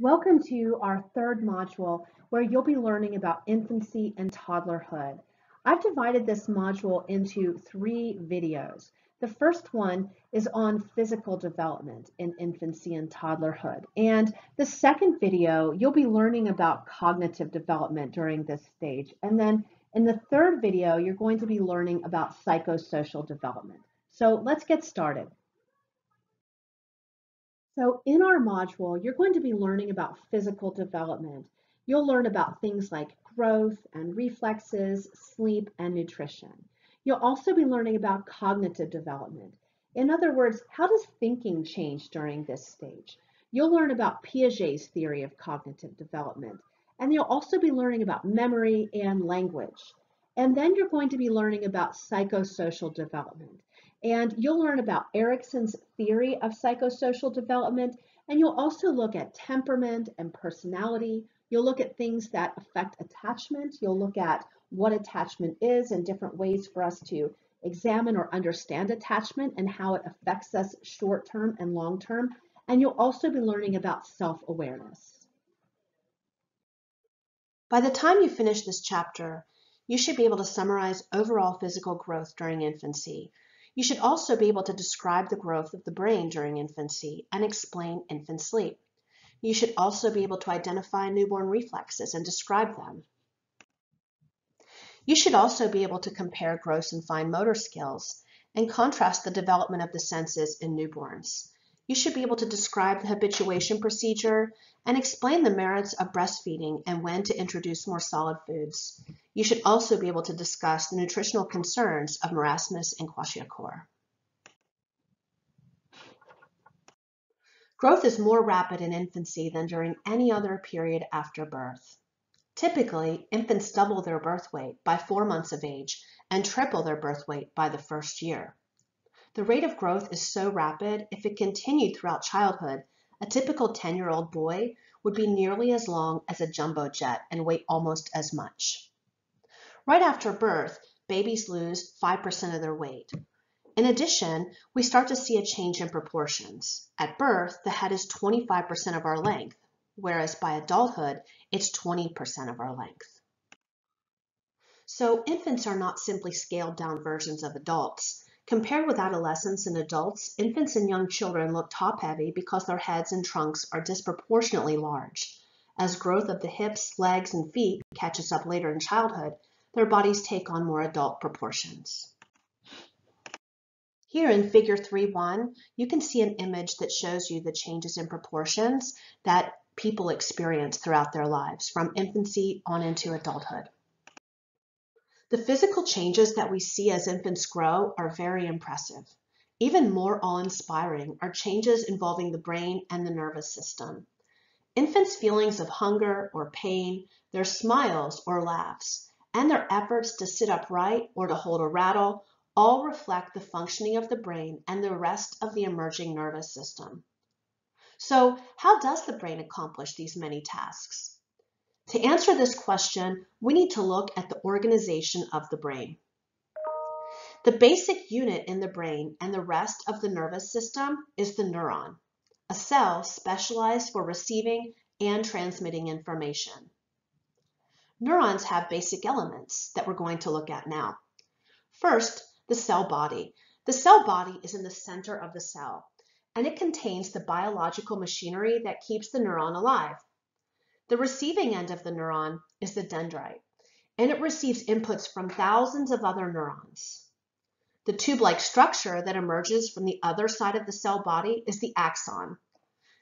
Welcome to our third module where you'll be learning about infancy and toddlerhood. I've divided this module into three videos. The first one is on physical development in infancy and toddlerhood. And the second video, you'll be learning about cognitive development during this stage. And then in the third video, you're going to be learning about psychosocial development. So let's get started. So in our module, you're going to be learning about physical development. You'll learn about things like growth and reflexes, sleep, and nutrition. You'll also be learning about cognitive development. In other words, how does thinking change during this stage? You'll learn about Piaget's theory of cognitive development, and you'll also be learning about memory and language. And then you're going to be learning about psychosocial development. And you'll learn about Erikson's theory of psychosocial development, and you'll also look at temperament and personality. You'll look at things that affect attachment. You'll look at what attachment is and different ways for us to examine or understand attachment and how it affects us short-term and long-term. And you'll also be learning about self-awareness. By the time you finish this chapter, you should be able to summarize overall physical growth during infancy, you should also be able to describe the growth of the brain during infancy and explain infant sleep. You should also be able to identify newborn reflexes and describe them. You should also be able to compare gross and fine motor skills and contrast the development of the senses in newborns. You should be able to describe the habituation procedure and explain the merits of breastfeeding and when to introduce more solid foods. You should also be able to discuss the nutritional concerns of marasmus and kwashiorkor. Growth is more rapid in infancy than during any other period after birth. Typically, infants double their birth weight by four months of age and triple their birth weight by the first year. The rate of growth is so rapid, if it continued throughout childhood, a typical 10-year-old boy would be nearly as long as a jumbo jet and weigh almost as much. Right after birth, babies lose 5% of their weight. In addition, we start to see a change in proportions. At birth, the head is 25% of our length, whereas by adulthood, it's 20% of our length. So infants are not simply scaled down versions of adults. Compared with adolescents and adults, infants and young children look top-heavy because their heads and trunks are disproportionately large. As growth of the hips, legs, and feet catches up later in childhood, their bodies take on more adult proportions. Here in figure 3.1, you can see an image that shows you the changes in proportions that people experience throughout their lives from infancy on into adulthood. The physical changes that we see as infants grow are very impressive. Even more awe-inspiring are changes involving the brain and the nervous system. Infants' feelings of hunger or pain, their smiles or laughs, and their efforts to sit upright or to hold a rattle all reflect the functioning of the brain and the rest of the emerging nervous system. So how does the brain accomplish these many tasks? To answer this question, we need to look at the organization of the brain. The basic unit in the brain and the rest of the nervous system is the neuron, a cell specialized for receiving and transmitting information. Neurons have basic elements that we're going to look at now. First, the cell body. The cell body is in the center of the cell, and it contains the biological machinery that keeps the neuron alive. The receiving end of the neuron is the dendrite, and it receives inputs from thousands of other neurons. The tube-like structure that emerges from the other side of the cell body is the axon.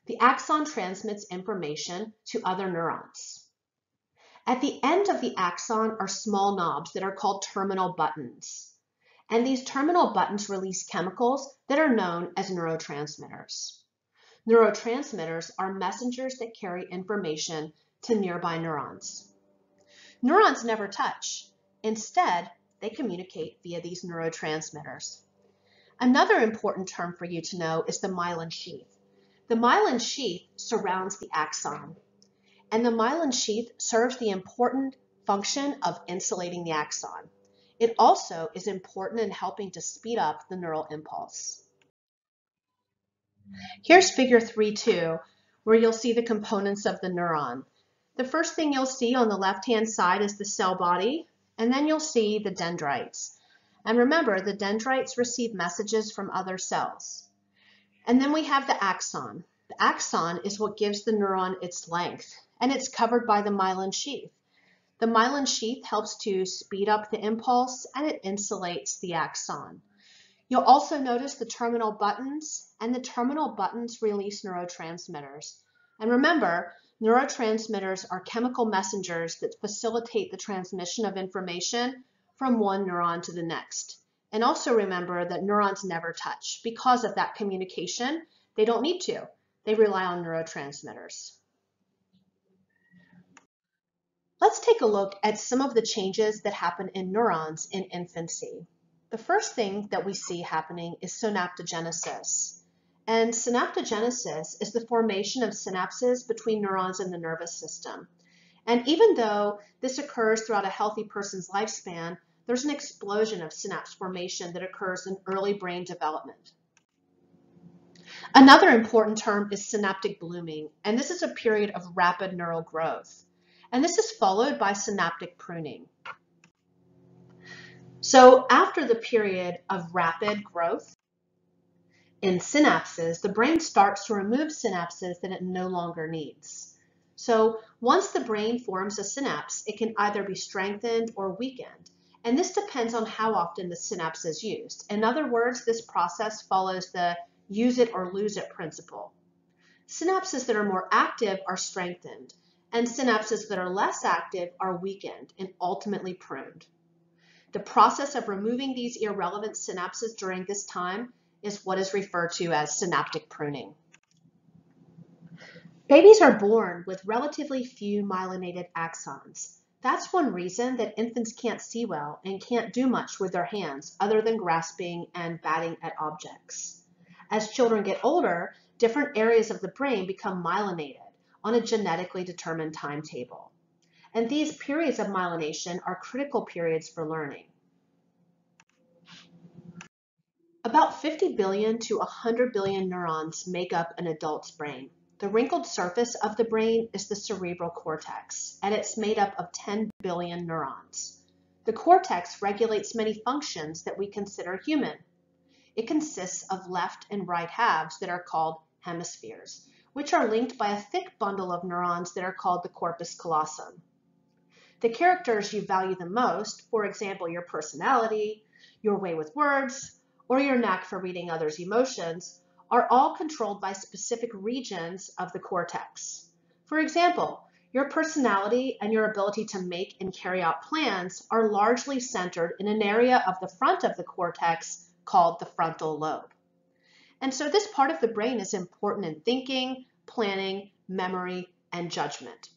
The axon transmits information to other neurons. At the end of the axon are small knobs that are called terminal buttons. And these terminal buttons release chemicals that are known as neurotransmitters. Neurotransmitters are messengers that carry information to nearby neurons. Neurons never touch. Instead, they communicate via these neurotransmitters. Another important term for you to know is the myelin sheath. The myelin sheath surrounds the axon, and the myelin sheath serves the important function of insulating the axon. It also is important in helping to speed up the neural impulse. Here's figure 3.2, where you'll see the components of the neuron. The first thing you'll see on the left-hand side is the cell body, and then you'll see the dendrites. And remember, the dendrites receive messages from other cells. And then we have the axon. The axon is what gives the neuron its length, and it's covered by the myelin sheath. The myelin sheath helps to speed up the impulse and it insulates the axon. You'll also notice the terminal buttons, and the terminal buttons release neurotransmitters. And remember, neurotransmitters are chemical messengers that facilitate the transmission of information from one neuron to the next. And also remember that neurons never touch. Because of that communication, they don't need to. They rely on neurotransmitters. Let's take a look at some of the changes that happen in neurons in infancy. The first thing that we see happening is synaptogenesis. And synaptogenesis is the formation of synapses between neurons in the nervous system. And even though this occurs throughout a healthy person's lifespan, there's an explosion of synapse formation that occurs in early brain development. Another important term is synaptic blooming, and this is a period of rapid neural growth. And this is followed by synaptic pruning. So after the period of rapid growth in synapses, the brain starts to remove synapses that it no longer needs. So once the brain forms a synapse, it can either be strengthened or weakened. And this depends on how often the synapse is used. In other words, this process follows the use it or lose it principle. Synapses that are more active are strengthened, and synapses that are less active are weakened and ultimately pruned. The process of removing these irrelevant synapses during this time is what is referred to as synaptic pruning. Babies are born with relatively few myelinated axons. That's one reason that infants can't see well and can't do much with their hands other than grasping and batting at objects. As children get older, different areas of the brain become myelinated on a genetically determined timetable. And these periods of myelination are critical periods for learning. About 50 billion to 100 billion neurons make up an adult's brain. The wrinkled surface of the brain is the cerebral cortex, and it's made up of 10 billion neurons. The cortex regulates many functions that we consider human. It consists of left and right halves that are called hemispheres, which are linked by a thick bundle of neurons that are called the corpus callosum. The characters you value the most, for example, your personality, your way with words, or your knack for reading others' emotions, are all controlled by specific regions of the cortex. For example, your personality and your ability to make and carry out plans are largely centered in an area of the front of the cortex called the frontal lobe. And so this part of the brain is important in thinking, planning, memory, and judgment.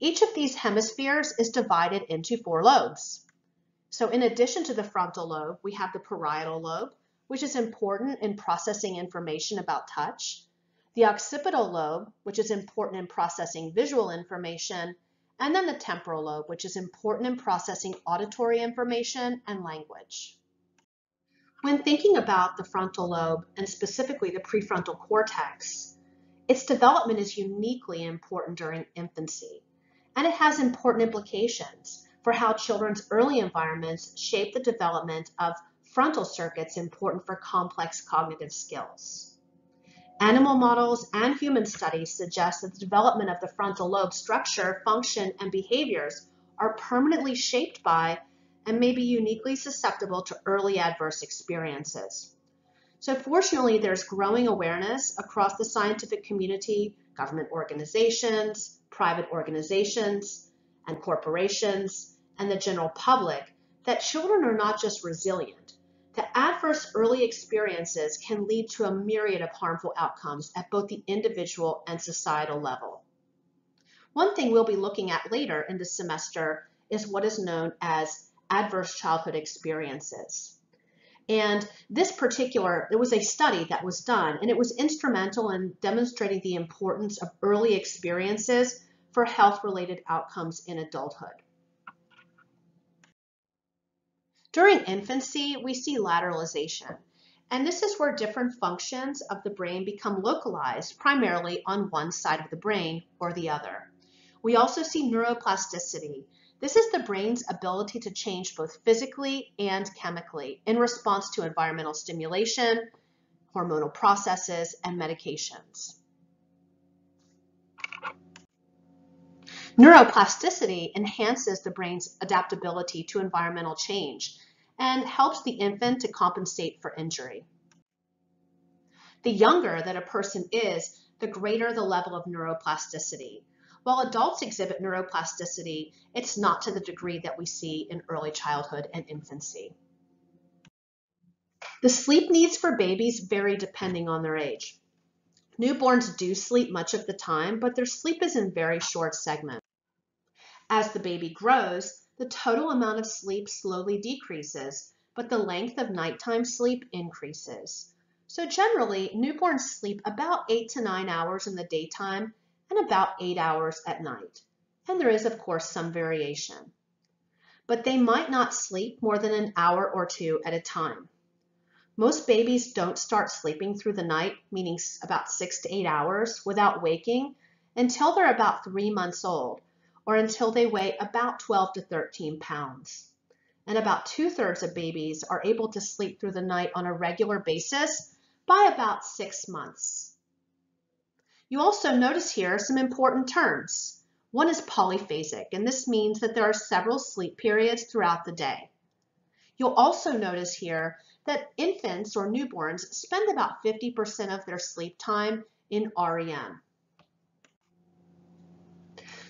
Each of these hemispheres is divided into four lobes. So in addition to the frontal lobe, we have the parietal lobe, which is important in processing information about touch, the occipital lobe, which is important in processing visual information, and then the temporal lobe, which is important in processing auditory information and language. When thinking about the frontal lobe, and specifically the prefrontal cortex, its development is uniquely important during infancy, and it has important implications for how children's early environments shape the development of frontal circuits important for complex cognitive skills. Animal models and human studies suggest that the development of the frontal lobe structure, function, and behaviors are permanently shaped by and may be uniquely susceptible to early adverse experiences. So fortunately, there's growing awareness across the scientific community, government organizations, private organizations, and corporations, and the general public that children are not just resilient. The adverse early experiences can lead to a myriad of harmful outcomes at both the individual and societal level. One thing we'll be looking at later in the semester is what is known as adverse childhood experiences. And this particular, there was a study that was done, and it was instrumental in demonstrating the importance of early experiences for health-related outcomes in adulthood. During infancy, we see lateralization. And this is where different functions of the brain become localized primarily on one side of the brain or the other. We also see neuroplasticity. This is the brain's ability to change both physically and chemically in response to environmental stimulation, hormonal processes, and medications. Neuroplasticity enhances the brain's adaptability to environmental change and helps the infant to compensate for injury. The younger that a person is, the greater the level of neuroplasticity. While adults exhibit neuroplasticity, it's not to the degree that we see in early childhood and infancy. The sleep needs for babies vary depending on their age. Newborns do sleep much of the time, but their sleep is in very short segments. As the baby grows, the total amount of sleep slowly decreases, but the length of nighttime sleep increases. So generally, newborns sleep about eight to nine hours in the daytime and about eight hours at night. And there is, of course, some variation. But they might not sleep more than an hour or two at a time. Most babies don't start sleeping through the night, meaning about six to eight hours, without waking until they're about three months old, or until they weigh about 12 to 13 pounds. And about two-thirds of babies are able to sleep through the night on a regular basis by about six months. You also notice here some important terms. One is polyphasic, and this means that there are several sleep periods throughout the day. You'll also notice here that infants or newborns spend about 50% of their sleep time in REM.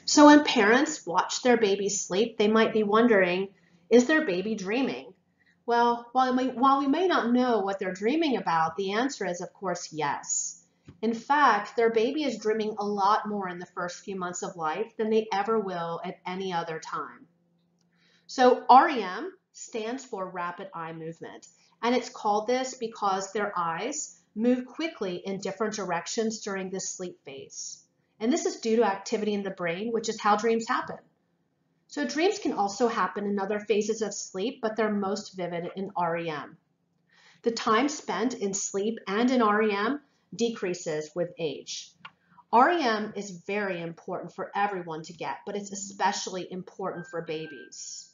So when parents watch their baby sleep, they might be wondering, is their baby dreaming? Well, while we, while we may not know what they're dreaming about, the answer is, of course, yes. In fact, their baby is dreaming a lot more in the first few months of life than they ever will at any other time. So REM stands for rapid eye movement, and it's called this because their eyes move quickly in different directions during this sleep phase. And this is due to activity in the brain, which is how dreams happen. So dreams can also happen in other phases of sleep, but they're most vivid in REM. The time spent in sleep and in REM decreases with age. REM is very important for everyone to get, but it's especially important for babies.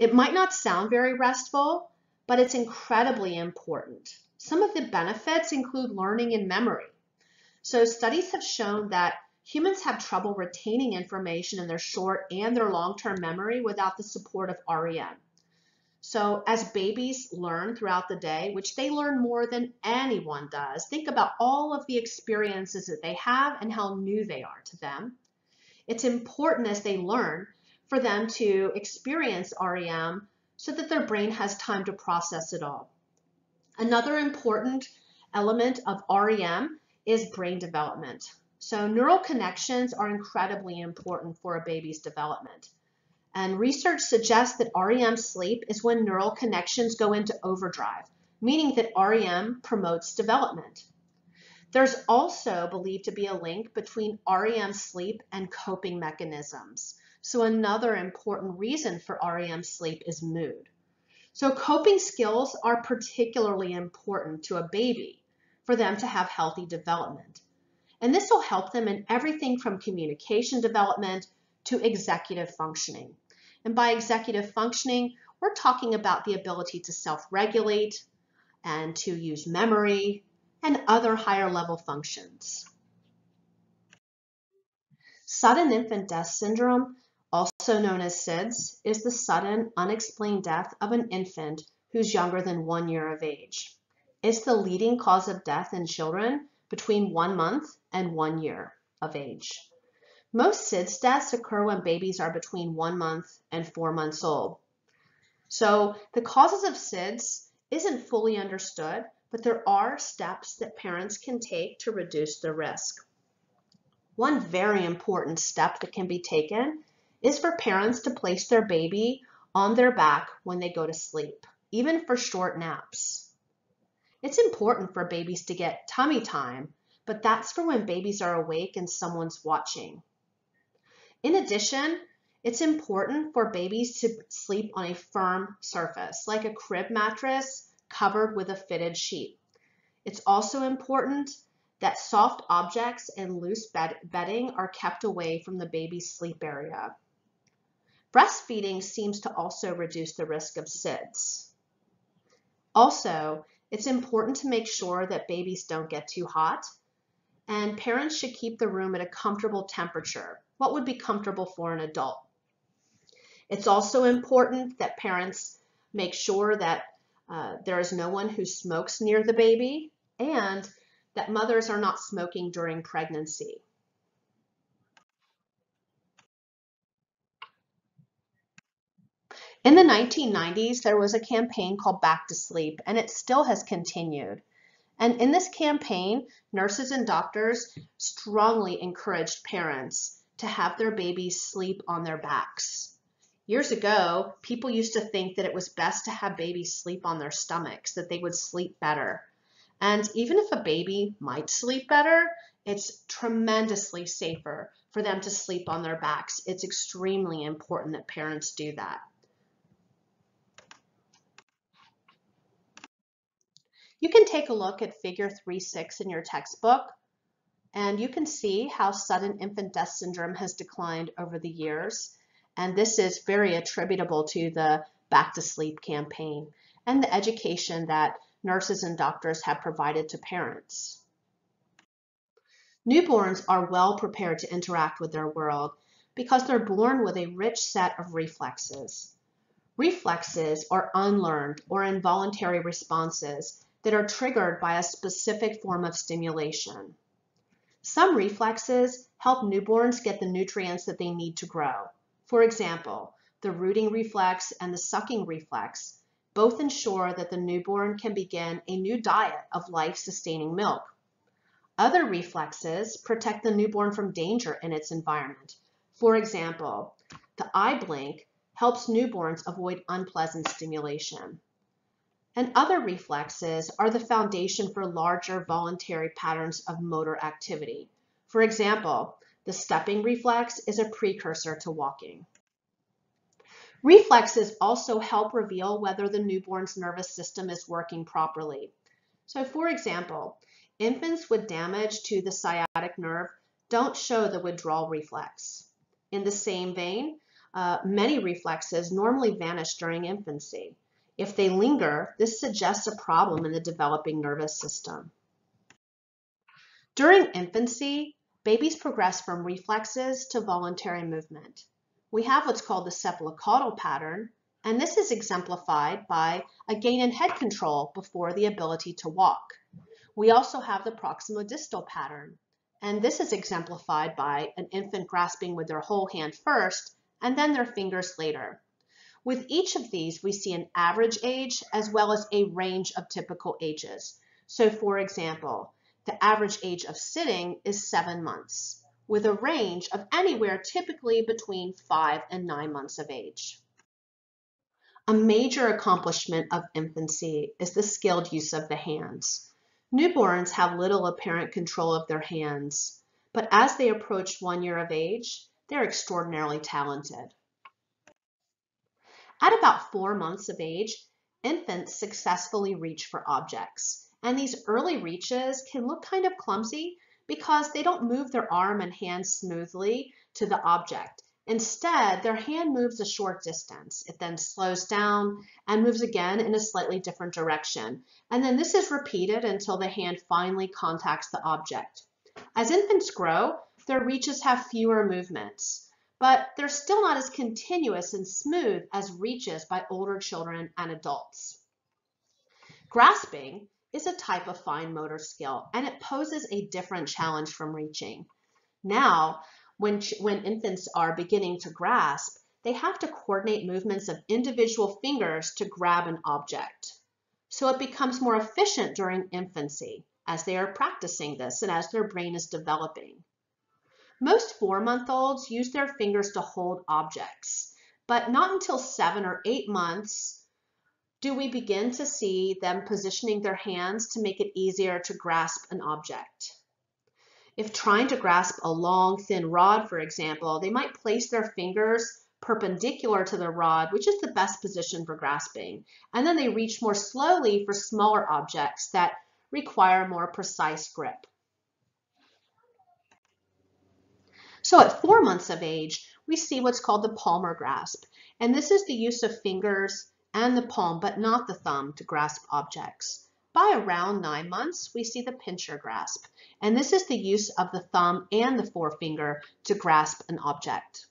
It might not sound very restful, but it's incredibly important. Some of the benefits include learning and memory. So studies have shown that humans have trouble retaining information in their short and their long-term memory without the support of REM. So as babies learn throughout the day, which they learn more than anyone does, think about all of the experiences that they have and how new they are to them. It's important as they learn for them to experience REM so that their brain has time to process it all. Another important element of REM is brain development. So neural connections are incredibly important for a baby's development. And research suggests that REM sleep is when neural connections go into overdrive, meaning that REM promotes development. There's also believed to be a link between REM sleep and coping mechanisms. So another important reason for REM sleep is mood. So coping skills are particularly important to a baby for them to have healthy development. And this will help them in everything from communication development to executive functioning. And by executive functioning, we're talking about the ability to self-regulate and to use memory and other higher level functions. Sudden infant death syndrome, also known as SIDS, is the sudden unexplained death of an infant who's younger than one year of age. It's the leading cause of death in children between one month and one year of age. Most SIDS deaths occur when babies are between one month and four months old. So the causes of SIDS isn't fully understood, but there are steps that parents can take to reduce the risk. One very important step that can be taken is for parents to place their baby on their back when they go to sleep, even for short naps. It's important for babies to get tummy time, but that's for when babies are awake and someone's watching. In addition, it's important for babies to sleep on a firm surface, like a crib mattress, covered with a fitted sheet. It's also important that soft objects and loose bed bedding are kept away from the baby's sleep area. Breastfeeding seems to also reduce the risk of SIDS. Also, it's important to make sure that babies don't get too hot and parents should keep the room at a comfortable temperature. What would be comfortable for an adult? It's also important that parents make sure that uh, there is no one who smokes near the baby and that mothers are not smoking during pregnancy. In the 1990s, there was a campaign called Back to Sleep, and it still has continued. And in this campaign, nurses and doctors strongly encouraged parents to have their babies sleep on their backs. Years ago, people used to think that it was best to have babies sleep on their stomachs, that they would sleep better. And even if a baby might sleep better, it's tremendously safer for them to sleep on their backs. It's extremely important that parents do that. You can take a look at figure 3-6 in your textbook, and you can see how sudden infant death syndrome has declined over the years. And this is very attributable to the Back to Sleep campaign and the education that nurses and doctors have provided to parents. Newborns are well prepared to interact with their world because they're born with a rich set of reflexes. Reflexes are unlearned or involuntary responses that are triggered by a specific form of stimulation. Some reflexes help newborns get the nutrients that they need to grow. For example, the rooting reflex and the sucking reflex both ensure that the newborn can begin a new diet of life-sustaining milk. Other reflexes protect the newborn from danger in its environment. For example, the eye blink helps newborns avoid unpleasant stimulation and other reflexes are the foundation for larger voluntary patterns of motor activity. For example, the stepping reflex is a precursor to walking. Reflexes also help reveal whether the newborn's nervous system is working properly. So for example, infants with damage to the sciatic nerve don't show the withdrawal reflex. In the same vein, uh, many reflexes normally vanish during infancy. If they linger, this suggests a problem in the developing nervous system. During infancy, babies progress from reflexes to voluntary movement. We have what's called the cephalocaudal pattern, and this is exemplified by a gain in head control before the ability to walk. We also have the proximodistal pattern, and this is exemplified by an infant grasping with their whole hand first and then their fingers later. With each of these, we see an average age as well as a range of typical ages. So for example, the average age of sitting is seven months, with a range of anywhere typically between five and nine months of age. A major accomplishment of infancy is the skilled use of the hands. Newborns have little apparent control of their hands, but as they approach one year of age, they're extraordinarily talented. At about four months of age, infants successfully reach for objects. And these early reaches can look kind of clumsy because they don't move their arm and hand smoothly to the object. Instead, their hand moves a short distance. It then slows down and moves again in a slightly different direction. And then this is repeated until the hand finally contacts the object. As infants grow, their reaches have fewer movements but they're still not as continuous and smooth as reaches by older children and adults. Grasping is a type of fine motor skill, and it poses a different challenge from reaching. Now, when, when infants are beginning to grasp, they have to coordinate movements of individual fingers to grab an object. So it becomes more efficient during infancy as they are practicing this and as their brain is developing. Most four-month-olds use their fingers to hold objects, but not until seven or eight months do we begin to see them positioning their hands to make it easier to grasp an object. If trying to grasp a long, thin rod, for example, they might place their fingers perpendicular to the rod, which is the best position for grasping. And then they reach more slowly for smaller objects that require more precise grip. So at four months of age, we see what's called the palmar grasp. And this is the use of fingers and the palm, but not the thumb, to grasp objects. By around nine months, we see the pincher grasp. And this is the use of the thumb and the forefinger to grasp an object.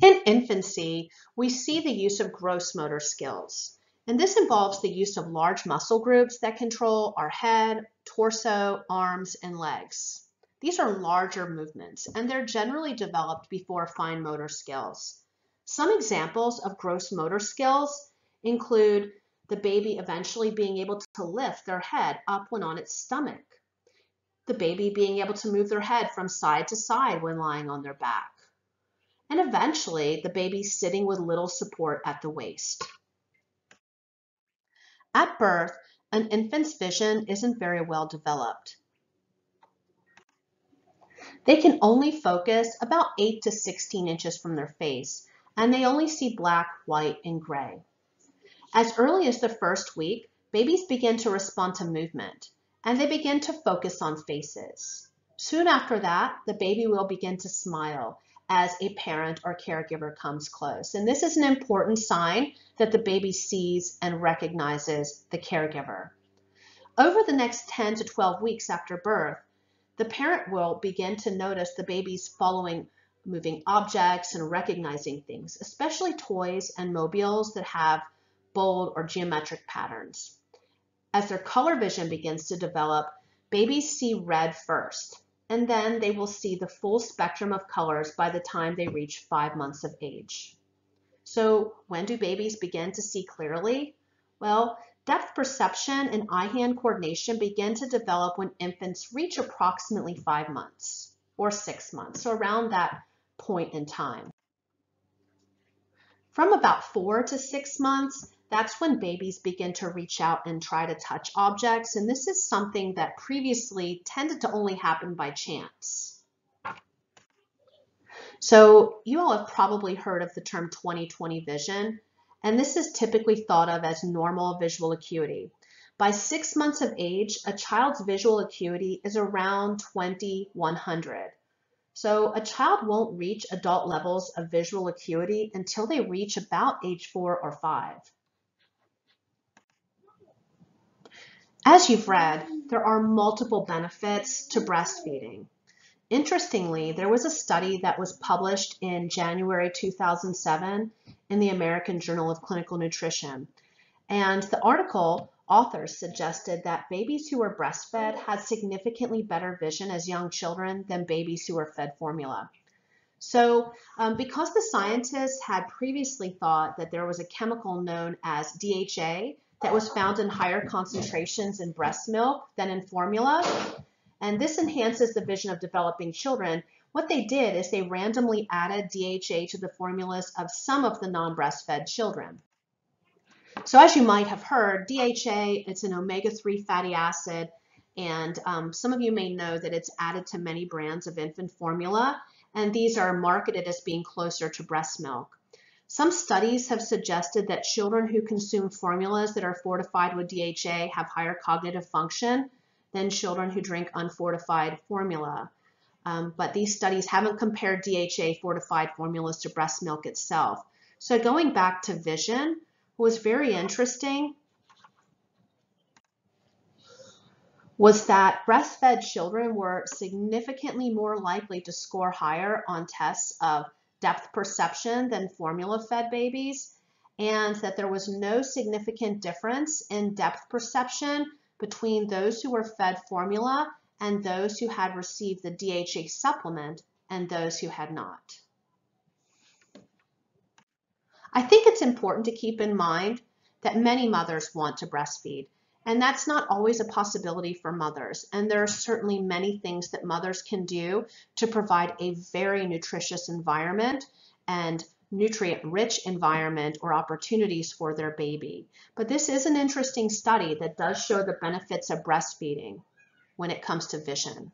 In infancy, we see the use of gross motor skills. And this involves the use of large muscle groups that control our head, torso, arms, and legs. These are larger movements, and they're generally developed before fine motor skills. Some examples of gross motor skills include the baby eventually being able to lift their head up when on its stomach, the baby being able to move their head from side to side when lying on their back, and eventually the baby sitting with little support at the waist. At birth, an infant's vision isn't very well developed. They can only focus about 8 to 16 inches from their face, and they only see black, white, and gray. As early as the first week, babies begin to respond to movement, and they begin to focus on faces. Soon after that, the baby will begin to smile, as a parent or caregiver comes close. And this is an important sign that the baby sees and recognizes the caregiver. Over the next 10 to 12 weeks after birth, the parent will begin to notice the baby's following moving objects and recognizing things, especially toys and mobiles that have bold or geometric patterns. As their color vision begins to develop, babies see red first and then they will see the full spectrum of colors by the time they reach five months of age. So when do babies begin to see clearly? Well, depth perception and eye-hand coordination begin to develop when infants reach approximately five months or six months, so around that point in time. From about four to six months, that's when babies begin to reach out and try to touch objects. And this is something that previously tended to only happen by chance. So you all have probably heard of the term 20/20 vision, and this is typically thought of as normal visual acuity. By six months of age, a child's visual acuity is around 20/100. So a child won't reach adult levels of visual acuity until they reach about age four or five. As you've read, there are multiple benefits to breastfeeding. Interestingly, there was a study that was published in January 2007 in the American Journal of Clinical Nutrition. And the article authors suggested that babies who were breastfed had significantly better vision as young children than babies who were fed formula. So um, because the scientists had previously thought that there was a chemical known as DHA that was found in higher concentrations in breast milk than in formula. And this enhances the vision of developing children. What they did is they randomly added DHA to the formulas of some of the non-breastfed children. So as you might have heard, DHA, it's an omega-3 fatty acid, and um, some of you may know that it's added to many brands of infant formula, and these are marketed as being closer to breast milk. Some studies have suggested that children who consume formulas that are fortified with DHA have higher cognitive function than children who drink unfortified formula. Um, but these studies haven't compared DHA fortified formulas to breast milk itself. So going back to vision was very interesting was that breastfed children were significantly more likely to score higher on tests of depth perception than formula-fed babies, and that there was no significant difference in depth perception between those who were fed formula and those who had received the DHA supplement and those who had not. I think it's important to keep in mind that many mothers want to breastfeed and that's not always a possibility for mothers. And there are certainly many things that mothers can do to provide a very nutritious environment and nutrient-rich environment or opportunities for their baby. But this is an interesting study that does show the benefits of breastfeeding when it comes to vision.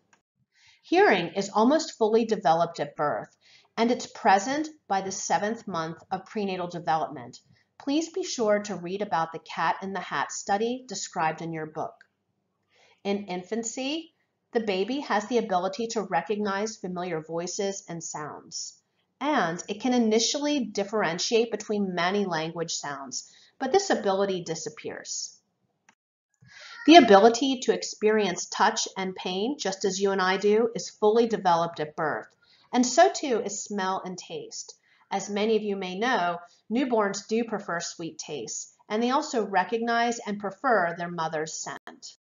Hearing is almost fully developed at birth, and it's present by the seventh month of prenatal development. Please be sure to read about the cat in the hat study described in your book. In infancy, the baby has the ability to recognize familiar voices and sounds, and it can initially differentiate between many language sounds, but this ability disappears. The ability to experience touch and pain, just as you and I do, is fully developed at birth, and so too is smell and taste. As many of you may know, newborns do prefer sweet tastes, and they also recognize and prefer their mother's scent.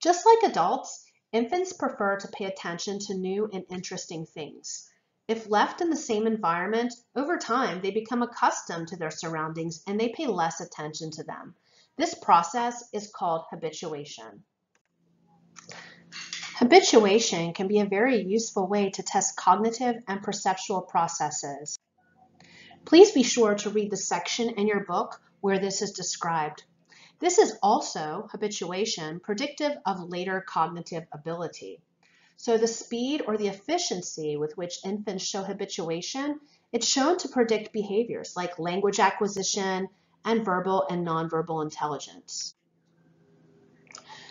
Just like adults, infants prefer to pay attention to new and interesting things. If left in the same environment, over time they become accustomed to their surroundings and they pay less attention to them. This process is called habituation. Habituation can be a very useful way to test cognitive and perceptual processes. Please be sure to read the section in your book where this is described. This is also habituation predictive of later cognitive ability. So the speed or the efficiency with which infants show habituation, it's shown to predict behaviors like language acquisition and verbal and nonverbal intelligence.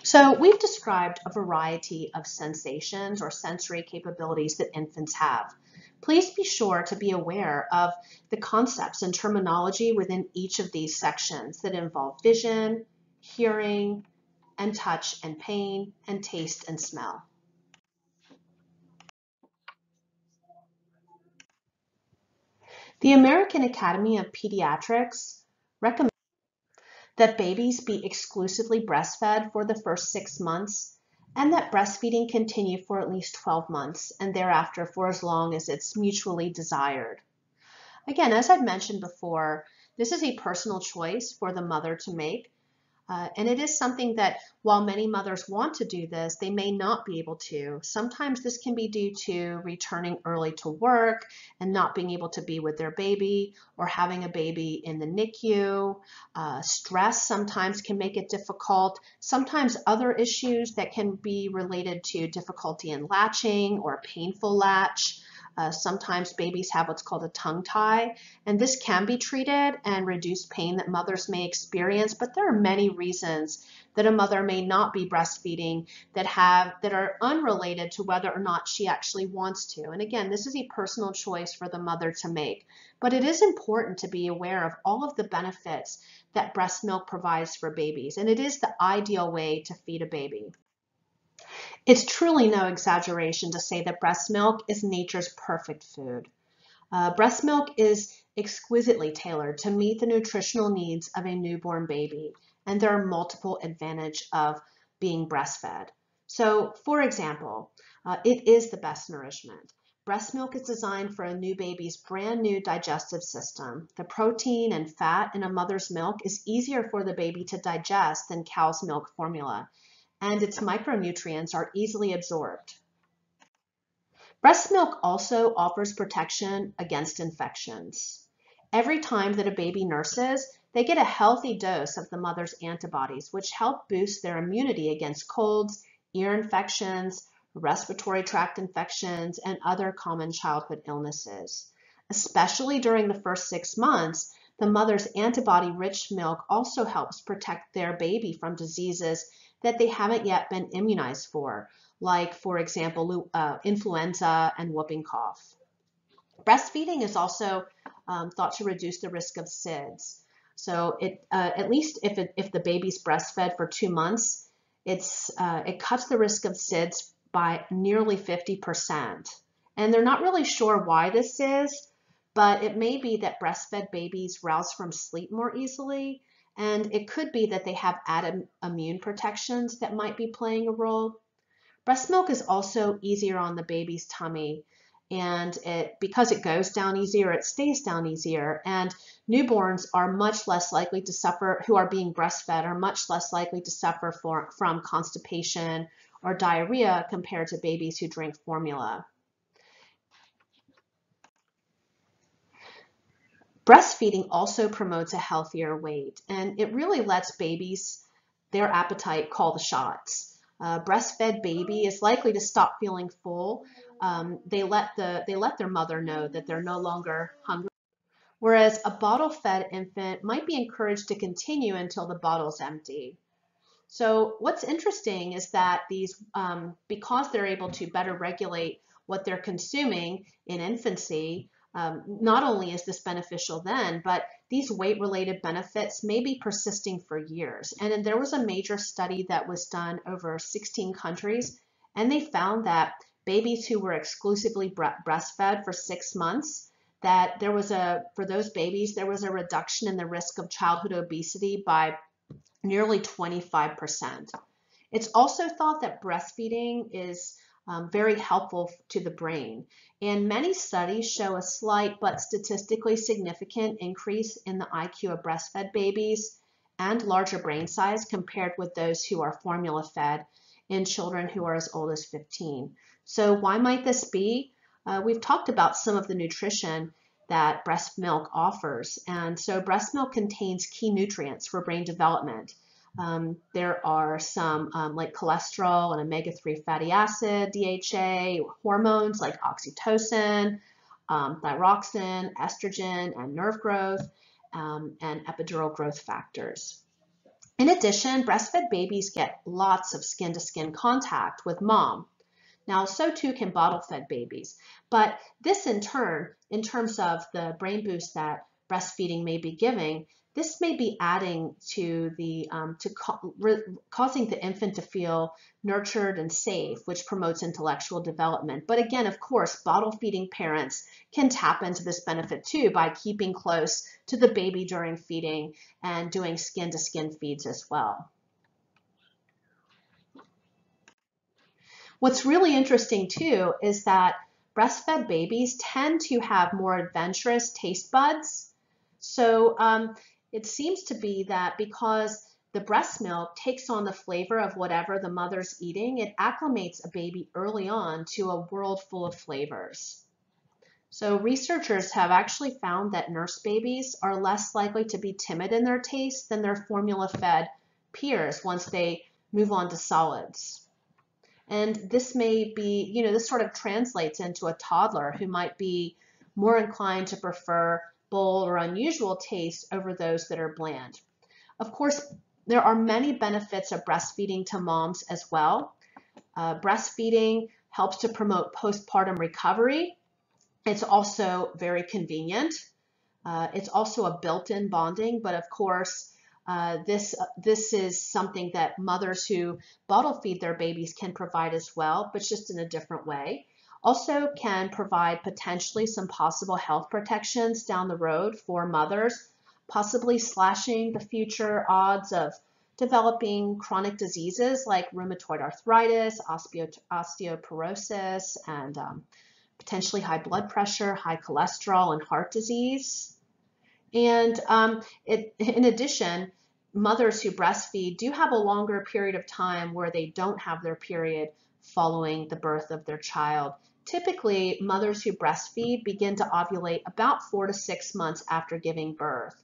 So we've described a variety of sensations or sensory capabilities that infants have. Please be sure to be aware of the concepts and terminology within each of these sections that involve vision, hearing, and touch and pain, and taste and smell. The American Academy of Pediatrics recommends that babies be exclusively breastfed for the first six months and that breastfeeding continue for at least 12 months and thereafter for as long as it's mutually desired. Again, as I've mentioned before, this is a personal choice for the mother to make, uh, and it is something that while many mothers want to do this, they may not be able to. Sometimes this can be due to returning early to work and not being able to be with their baby or having a baby in the NICU. Uh, stress sometimes can make it difficult. Sometimes other issues that can be related to difficulty in latching or painful latch. Uh, sometimes babies have what's called a tongue tie, and this can be treated and reduce pain that mothers may experience, but there are many reasons that a mother may not be breastfeeding that have that are unrelated to whether or not she actually wants to. And again, this is a personal choice for the mother to make, but it is important to be aware of all of the benefits that breast milk provides for babies, and it is the ideal way to feed a baby. It's truly no exaggeration to say that breast milk is nature's perfect food. Uh, breast milk is exquisitely tailored to meet the nutritional needs of a newborn baby, and there are multiple advantages of being breastfed. So, for example, uh, it is the best nourishment. Breast milk is designed for a new baby's brand new digestive system. The protein and fat in a mother's milk is easier for the baby to digest than cow's milk formula and its micronutrients are easily absorbed. Breast milk also offers protection against infections. Every time that a baby nurses, they get a healthy dose of the mother's antibodies, which help boost their immunity against colds, ear infections, respiratory tract infections, and other common childhood illnesses. Especially during the first six months, the mother's antibody-rich milk also helps protect their baby from diseases that they haven't yet been immunized for, like, for example, uh, influenza and whooping cough. Breastfeeding is also um, thought to reduce the risk of SIDS. So it, uh, at least if, it, if the baby's breastfed for two months, it's, uh, it cuts the risk of SIDS by nearly 50%. And they're not really sure why this is, but it may be that breastfed babies rouse from sleep more easily and it could be that they have added immune protections that might be playing a role. Breast milk is also easier on the baby's tummy and it because it goes down easier, it stays down easier. And newborns are much less likely to suffer, who are being breastfed, are much less likely to suffer for, from constipation or diarrhea compared to babies who drink formula. Breastfeeding also promotes a healthier weight, and it really lets babies, their appetite, call the shots. A breastfed baby is likely to stop feeling full. Um, they let the they let their mother know that they're no longer hungry. Whereas a bottle-fed infant might be encouraged to continue until the bottle's empty. So what's interesting is that these, um, because they're able to better regulate what they're consuming in infancy, um, not only is this beneficial then, but these weight-related benefits may be persisting for years. And then there was a major study that was done over 16 countries, and they found that babies who were exclusively breastfed for six months, that there was a, for those babies, there was a reduction in the risk of childhood obesity by nearly 25%. It's also thought that breastfeeding is um, very helpful to the brain. And many studies show a slight but statistically significant increase in the IQ of breastfed babies and larger brain size compared with those who are formula fed in children who are as old as 15. So why might this be? Uh, we've talked about some of the nutrition that breast milk offers. And so breast milk contains key nutrients for brain development. Um, there are some um, like cholesterol and omega-3 fatty acid, DHA, hormones like oxytocin, um, thyroxine, estrogen, and nerve growth, um, and epidermal growth factors. In addition, breastfed babies get lots of skin-to-skin -skin contact with mom. Now, so too can bottle-fed babies. But this in turn, in terms of the brain boost that breastfeeding may be giving, this may be adding to the um, to causing the infant to feel nurtured and safe, which promotes intellectual development. But again, of course, bottle feeding parents can tap into this benefit too by keeping close to the baby during feeding and doing skin to skin feeds as well. What's really interesting too is that breastfed babies tend to have more adventurous taste buds. So um, it seems to be that because the breast milk takes on the flavor of whatever the mother's eating, it acclimates a baby early on to a world full of flavors. So researchers have actually found that nurse babies are less likely to be timid in their taste than their formula-fed peers once they move on to solids. And this may be, you know, this sort of translates into a toddler who might be more inclined to prefer bold or unusual tastes over those that are bland. Of course, there are many benefits of breastfeeding to moms as well. Uh, breastfeeding helps to promote postpartum recovery. It's also very convenient. Uh, it's also a built-in bonding, but of course, uh, this, uh, this is something that mothers who bottle feed their babies can provide as well, but just in a different way also can provide potentially some possible health protections down the road for mothers, possibly slashing the future odds of developing chronic diseases like rheumatoid arthritis, osteoporosis, and um, potentially high blood pressure, high cholesterol, and heart disease. And um, it, in addition, mothers who breastfeed do have a longer period of time where they don't have their period following the birth of their child. Typically, mothers who breastfeed begin to ovulate about four to six months after giving birth.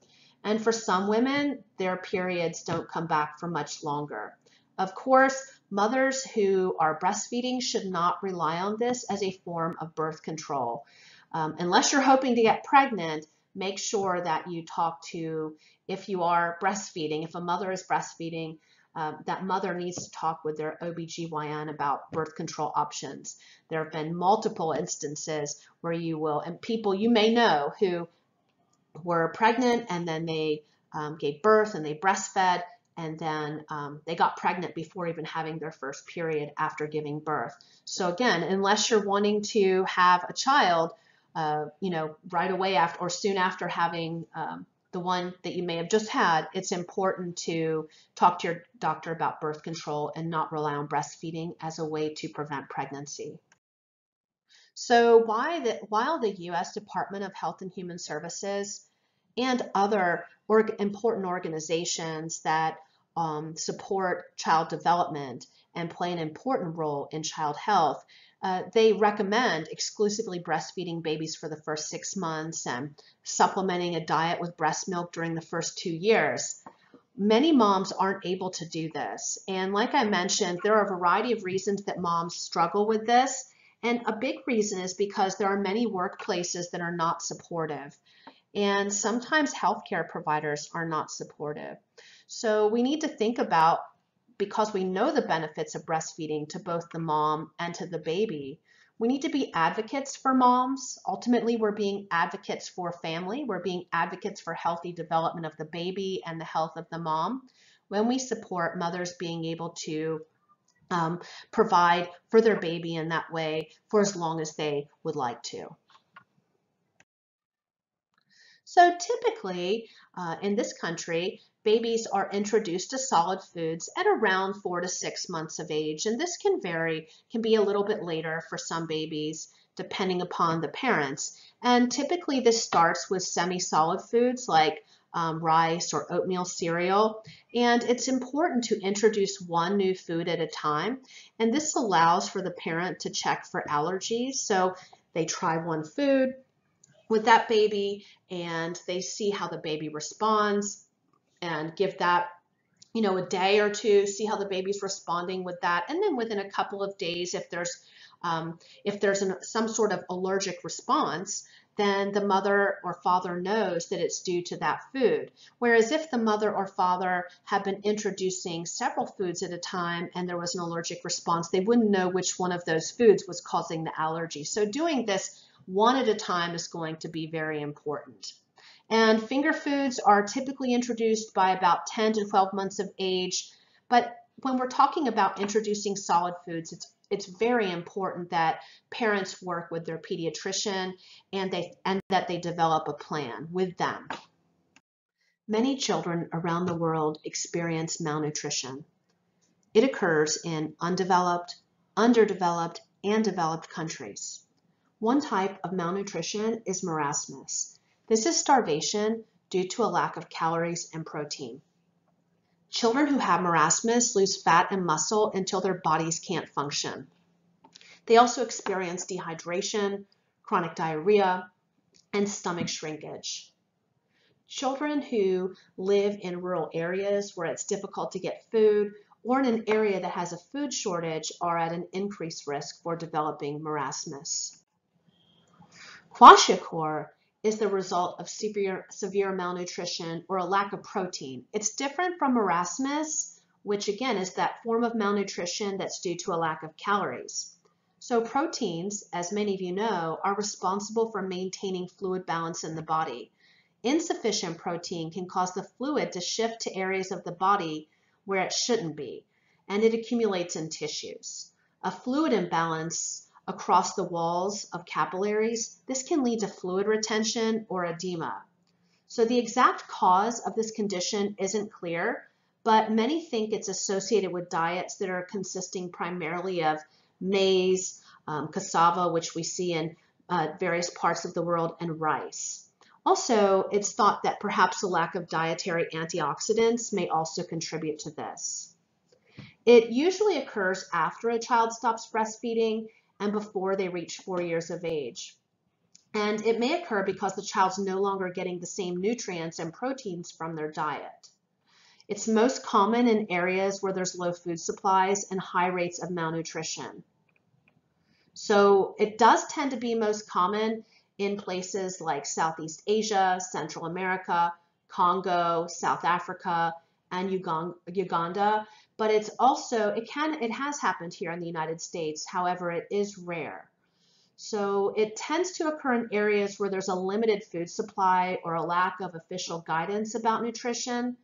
And for some women, their periods don't come back for much longer. Of course, mothers who are breastfeeding should not rely on this as a form of birth control. Um, unless you're hoping to get pregnant, make sure that you talk to, if you are breastfeeding, if a mother is breastfeeding, um, that mother needs to talk with their OBGYN about birth control options. There have been multiple instances where you will, and people you may know who were pregnant and then they um, gave birth and they breastfed and then um, they got pregnant before even having their first period after giving birth. So again, unless you're wanting to have a child, uh, you know, right away after or soon after having um, the one that you may have just had, it's important to talk to your doctor about birth control and not rely on breastfeeding as a way to prevent pregnancy. So why the, while the U.S. Department of Health and Human Services and other org, important organizations that um, support child development and play an important role in child health uh, they recommend exclusively breastfeeding babies for the first six months and supplementing a diet with breast milk during the first two years. Many moms aren't able to do this. And like I mentioned, there are a variety of reasons that moms struggle with this. And a big reason is because there are many workplaces that are not supportive. And sometimes healthcare providers are not supportive. So we need to think about, because we know the benefits of breastfeeding to both the mom and to the baby, we need to be advocates for moms. Ultimately, we're being advocates for family. We're being advocates for healthy development of the baby and the health of the mom when we support mothers being able to um, provide for their baby in that way for as long as they would like to. So typically uh, in this country, babies are introduced to solid foods at around four to six months of age. And this can vary, can be a little bit later for some babies, depending upon the parents. And typically this starts with semi-solid foods like um, rice or oatmeal cereal. And it's important to introduce one new food at a time. And this allows for the parent to check for allergies. So they try one food with that baby and they see how the baby responds and give that you know a day or two see how the baby's responding with that and then within a couple of days if there's um, if there's an, some sort of allergic response then the mother or father knows that it's due to that food. Whereas if the mother or father had been introducing several foods at a time and there was an allergic response, they wouldn't know which one of those foods was causing the allergy. So doing this one at a time is going to be very important. And finger foods are typically introduced by about 10 to 12 months of age. But when we're talking about introducing solid foods, it's it's very important that parents work with their pediatrician and they and that they develop a plan with them. Many children around the world experience malnutrition. It occurs in undeveloped, underdeveloped, and developed countries. One type of malnutrition is marasmus. This is starvation due to a lack of calories and protein. Children who have marasmus lose fat and muscle until their bodies can't function. They also experience dehydration, chronic diarrhea, and stomach shrinkage. Children who live in rural areas where it's difficult to get food or in an area that has a food shortage are at an increased risk for developing marasmus. Kwashiorkor is the result of severe, severe malnutrition or a lack of protein. It's different from marasmus, which again is that form of malnutrition that's due to a lack of calories. So proteins, as many of you know, are responsible for maintaining fluid balance in the body. Insufficient protein can cause the fluid to shift to areas of the body where it shouldn't be, and it accumulates in tissues. A fluid imbalance across the walls of capillaries, this can lead to fluid retention or edema. So the exact cause of this condition isn't clear, but many think it's associated with diets that are consisting primarily of maize, um, cassava, which we see in uh, various parts of the world, and rice. Also, it's thought that perhaps a lack of dietary antioxidants may also contribute to this. It usually occurs after a child stops breastfeeding and before they reach four years of age. And it may occur because the child's no longer getting the same nutrients and proteins from their diet. It's most common in areas where there's low food supplies and high rates of malnutrition. So it does tend to be most common in places like Southeast Asia, Central America, Congo, South Africa, and Uganda, but it's also, it can, it has happened here in the United States. However, it is rare. So it tends to occur in areas where there's a limited food supply or a lack of official guidance about nutrition.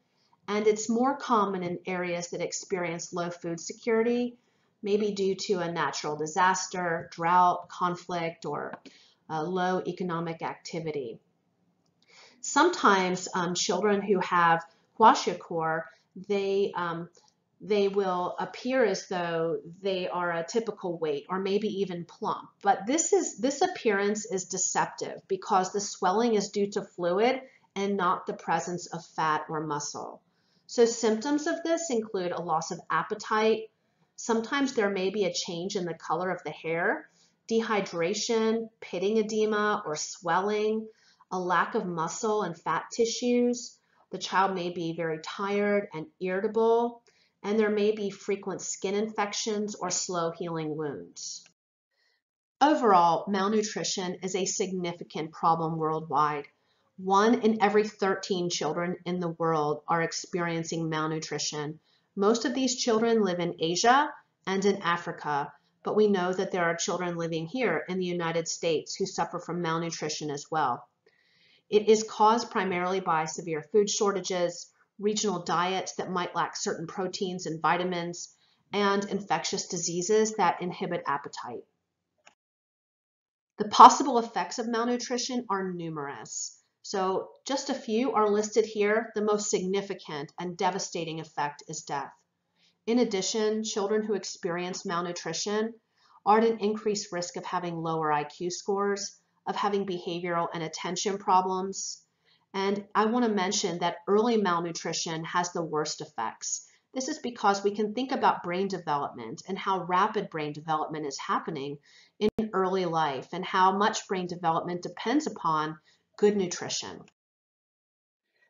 And it's more common in areas that experience low food security, maybe due to a natural disaster, drought, conflict, or uh, low economic activity. Sometimes um, children who have kwashiorkor, they um, they will appear as though they are a typical weight or maybe even plump. But this is this appearance is deceptive because the swelling is due to fluid and not the presence of fat or muscle. So symptoms of this include a loss of appetite. Sometimes there may be a change in the color of the hair, dehydration, pitting edema or swelling, a lack of muscle and fat tissues, The child may be very tired and irritable, and there may be frequent skin infections or slow healing wounds. Overall, malnutrition is a significant problem worldwide. One in every 13 children in the world are experiencing malnutrition. Most of these children live in Asia and in Africa, but we know that there are children living here in the United States who suffer from malnutrition as well. It is caused primarily by severe food shortages, regional diets that might lack certain proteins and vitamins, and infectious diseases that inhibit appetite. The possible effects of malnutrition are numerous. So just a few are listed here. The most significant and devastating effect is death. In addition, children who experience malnutrition are at an increased risk of having lower IQ scores, of having behavioral and attention problems. And I want to mention that early malnutrition has the worst effects. This is because we can think about brain development and how rapid brain development is happening in early life and how much brain development depends upon good nutrition.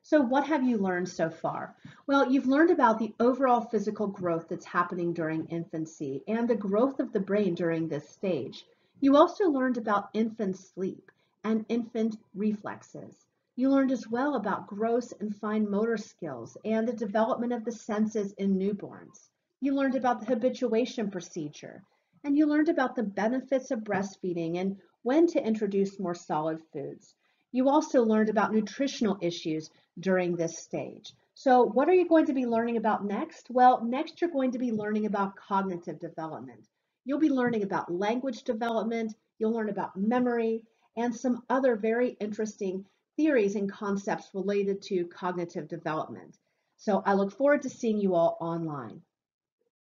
So what have you learned so far? Well, you've learned about the overall physical growth that's happening during infancy and the growth of the brain during this stage. You also learned about infant sleep and infant reflexes. You learned as well about gross and fine motor skills and the development of the senses in newborns. You learned about the habituation procedure, and you learned about the benefits of breastfeeding and when to introduce more solid foods. You also learned about nutritional issues during this stage. So what are you going to be learning about next? Well, next you're going to be learning about cognitive development. You'll be learning about language development, you'll learn about memory, and some other very interesting theories and concepts related to cognitive development. So I look forward to seeing you all online.